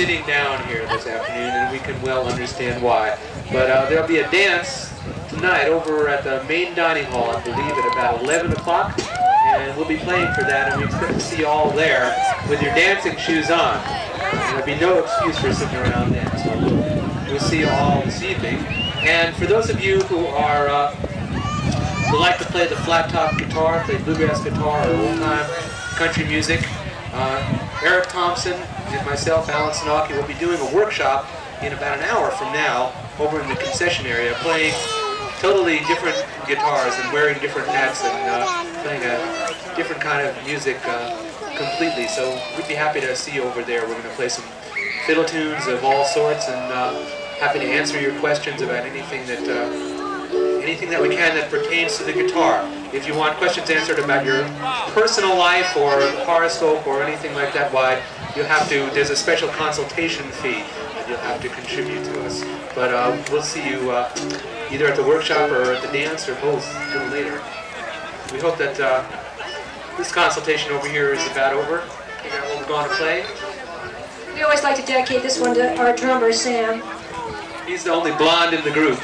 sitting down here this afternoon, and we can well understand why. But uh, there'll be a dance tonight over at the main dining hall, I believe, at about 11 o'clock. And we'll be playing for that, and we expect to see you all there with your dancing shoes on. And there'll be no excuse for sitting around then. So we'll, see you all this evening. And for those of you who are uh, who like to play the flat top guitar, play bluegrass guitar or old time country music, uh, Eric Thompson and myself, Alan Senauke, will be doing a workshop in about an hour from now over in the concession area, playing totally different guitars and wearing different hats and uh, playing a different kind of music uh, completely. So we'd be happy to see you over there. We're going to play some fiddle tunes of all sorts and uh, happy to answer your questions about anything that uh, anything that we can that pertains to the guitar. If you want questions answered about your personal life or horoscope or anything like that, why you'll have to. There's a special consultation fee that you'll have to contribute to us. But uh, we'll see you uh, either at the workshop or at the dance or both a little later. We hope that uh, this consultation over here is about over. Figure out what we're going to play. We always like to dedicate this one to our drummer, Sam. He's the only blonde in the group.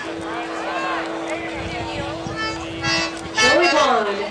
Joey Blonde.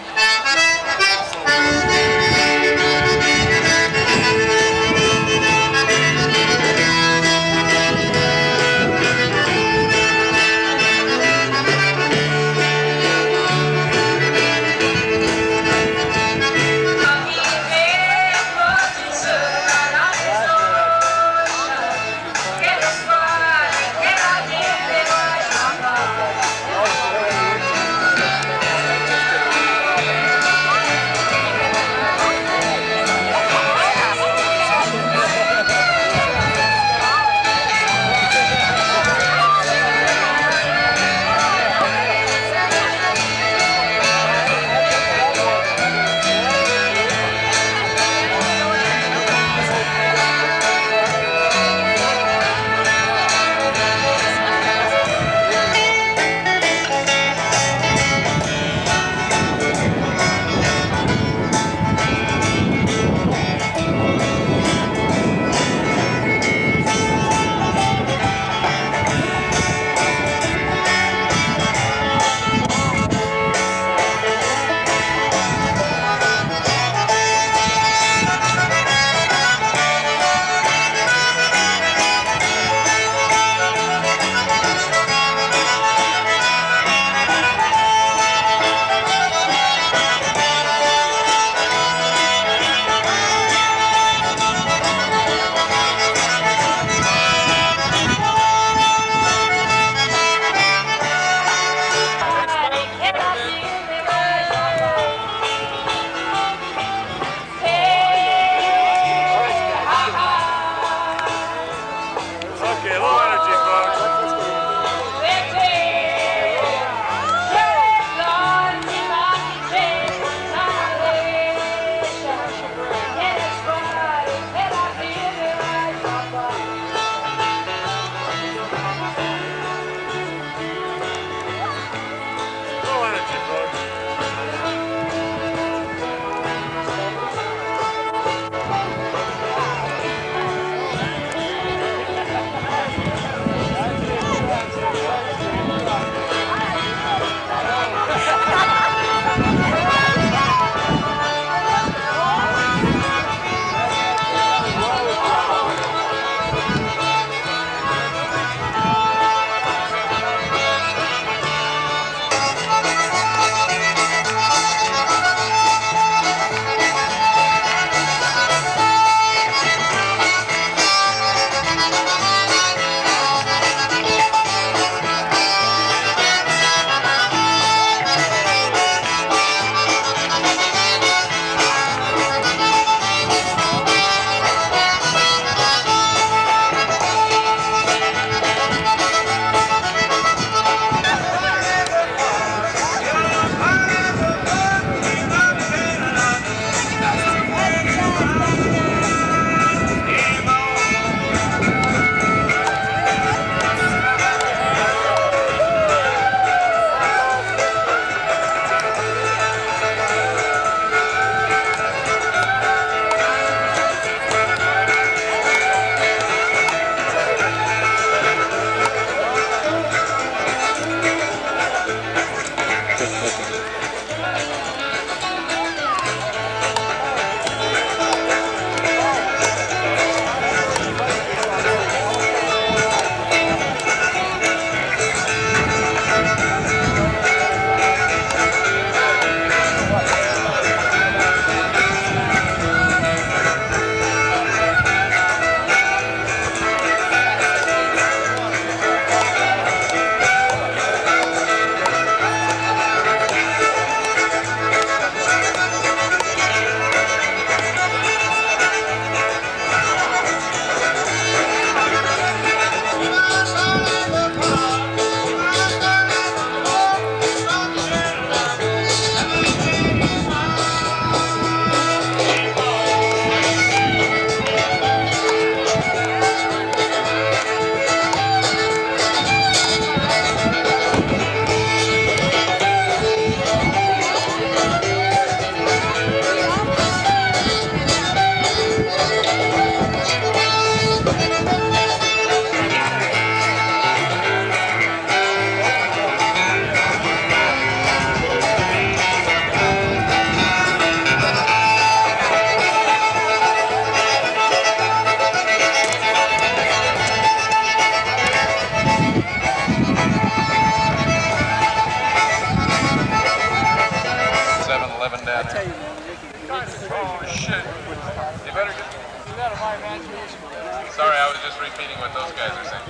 Sorry, I was just repeating what those guys are saying.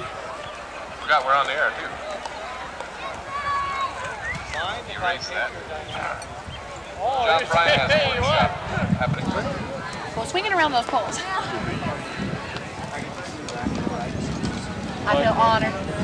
Forgot we're on the air too. Erase that. John Bryan has a workshop happening. Well, swinging around those poles. I feel honored.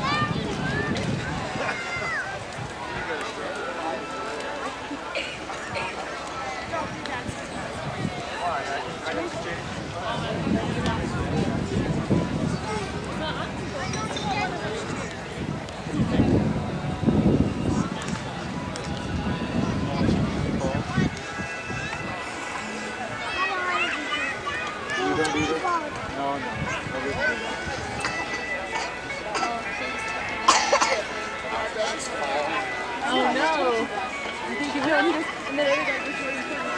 No! You think doing this? And then everybody just waiting for you.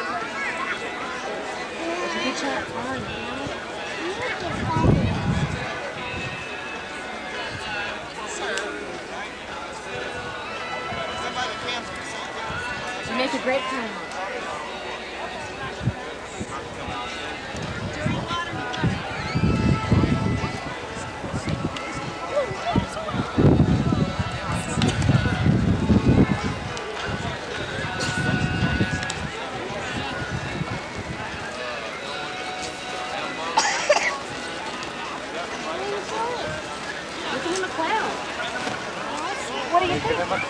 You make a great time.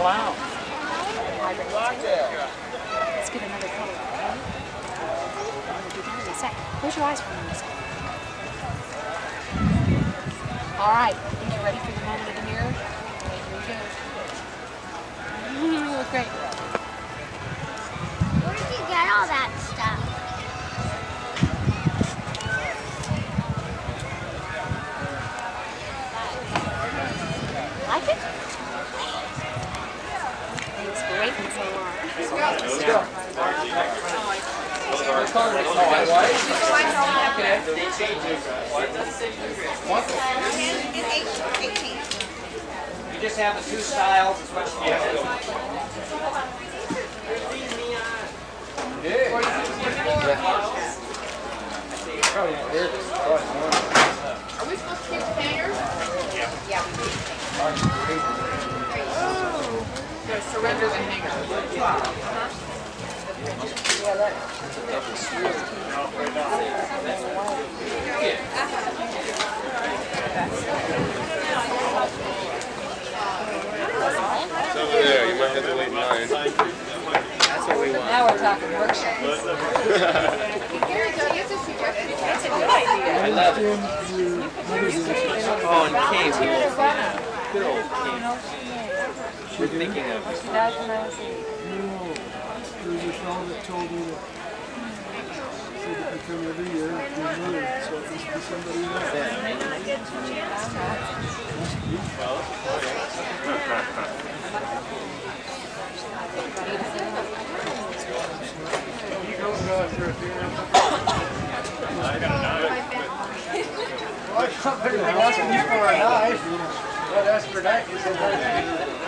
Clown. Let's get another color. okay? Close your eyes for a second. All right. Think you're ready for the moment of the mirror? Here we go. You look great. Where did you get all that stuff? Like it? And so. You just have the two styles, it's much easier. Are we supposed to keep the hangers? Yeah. Gotta surrender the hanger. It's over there. You might have to wait in line. Now we're talking workshop. Gary, don't you just suggest That's a good idea. I love it. Oh, and Kay, we good old Kay. We're thinking of There's a fellow that told me that said that they come every year and do another, so it must be somebody else. Somebody asking you for a knife. What asked for that? He said, oh, he's got a food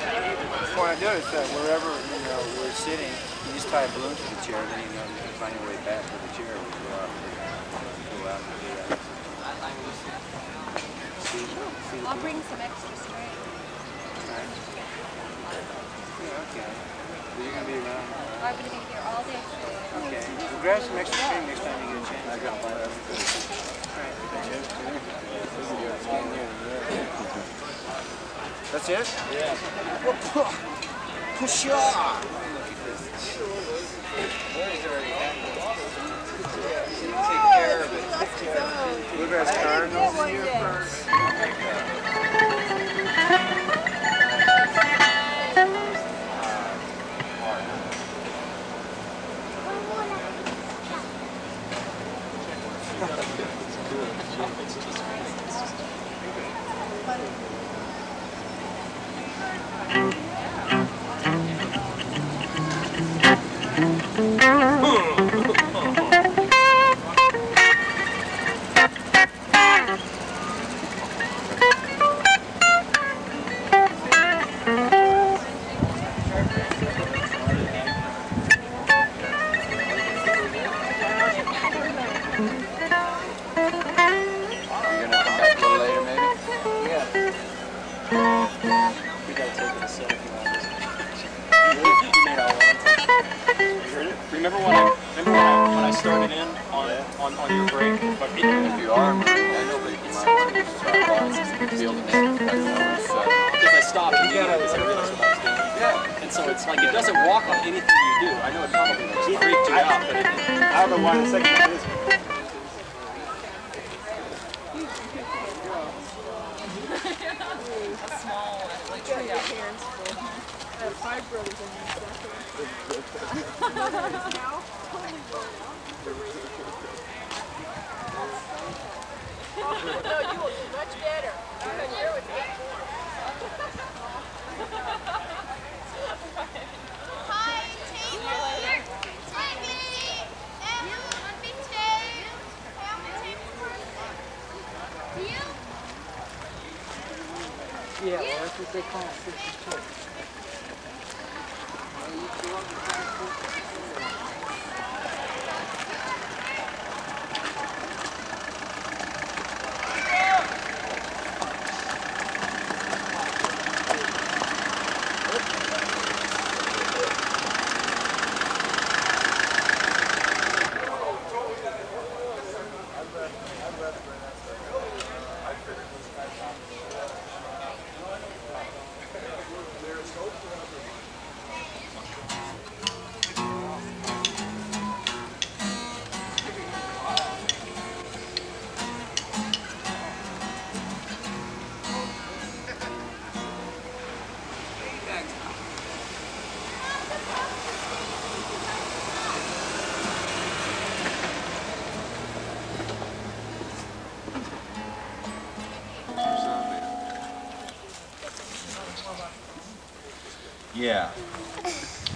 What I noticed that wherever you know we're sitting, you just tie a balloon to the chair, then you know you can find your way back to the chair. We go out, go out and do that. See, see the I'll bring some extra string. Yeah, okay. So you're gonna be around. I'm gonna be here all day. Okay. Well, grab some extra string next time you get a chance. I got one. Alright. That's it? Yeah. Push off. Take care of it. Bluegrass Cardinals Hi, Taylor. Timmy. Emma, let me take. Help me take. You? Yeah, well, that's what they call it, fifty two. Yeah. toutes les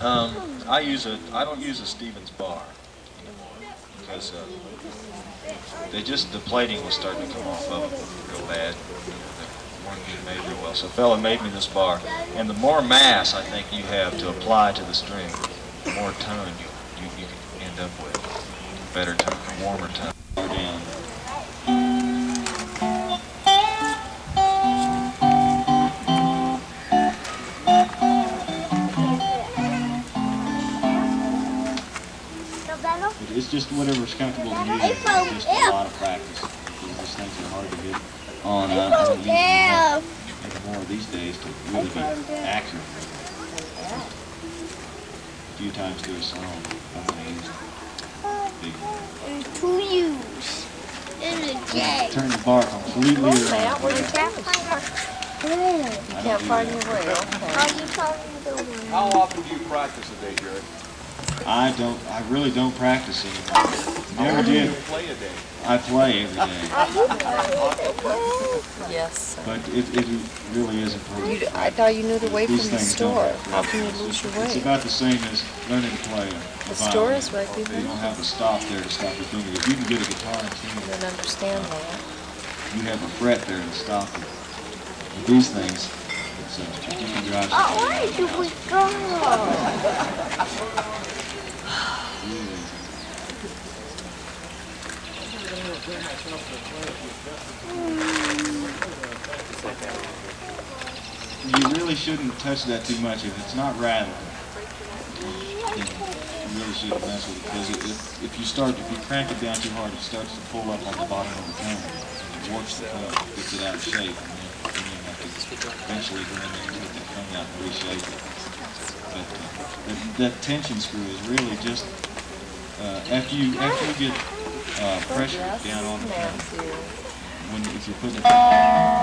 Um, I use a, I don't use a Stevens bar anymore because uh, they just, the plating was starting to come off of them real bad. They weren't being made real well. So a fella made me this bar. And the more mass I think you have to apply to the string, the more tone you, you, you end up with. Better tone, just whatever's comfortable to you. It's just a lot of practice. These things are hard to get on. I, I don't use them enough these days to really be accurate. A few times through a song, I'm going to use big. Two U's. And a J. Turn the bar completely around. Matt, where's your cabin? I don't Can't find your way, okay. Are you talking to one? How often do you practice a day, Jerry? I don't. I really don't practice anymore. How Never do did. you play a day? I play every day, Yes. but it, it really is important. You, I thought you knew the way from the don't store. have How can you lose your way? It's about the same as learning to play a, a The store is right You don't have a stop there to stop your finger. If you can get a guitar and You tune, don't understand that. you have a fret there to stop it. With these things, it's, uh, you can drive. Oh, where do we go? You really shouldn't touch that too much. If it's not rattling, you really shouldn't mess with it. Because it, if, if you start, if you crank it down too hard, it starts to pull up on the bottom of the tone. And it warps the tone, gets it out of shape, and then, then you have to eventually go in there and get out and reshape it. But uh, that, that tension screw is really just uh, after you after you get uh, pressure down on the tone, when if you're putting it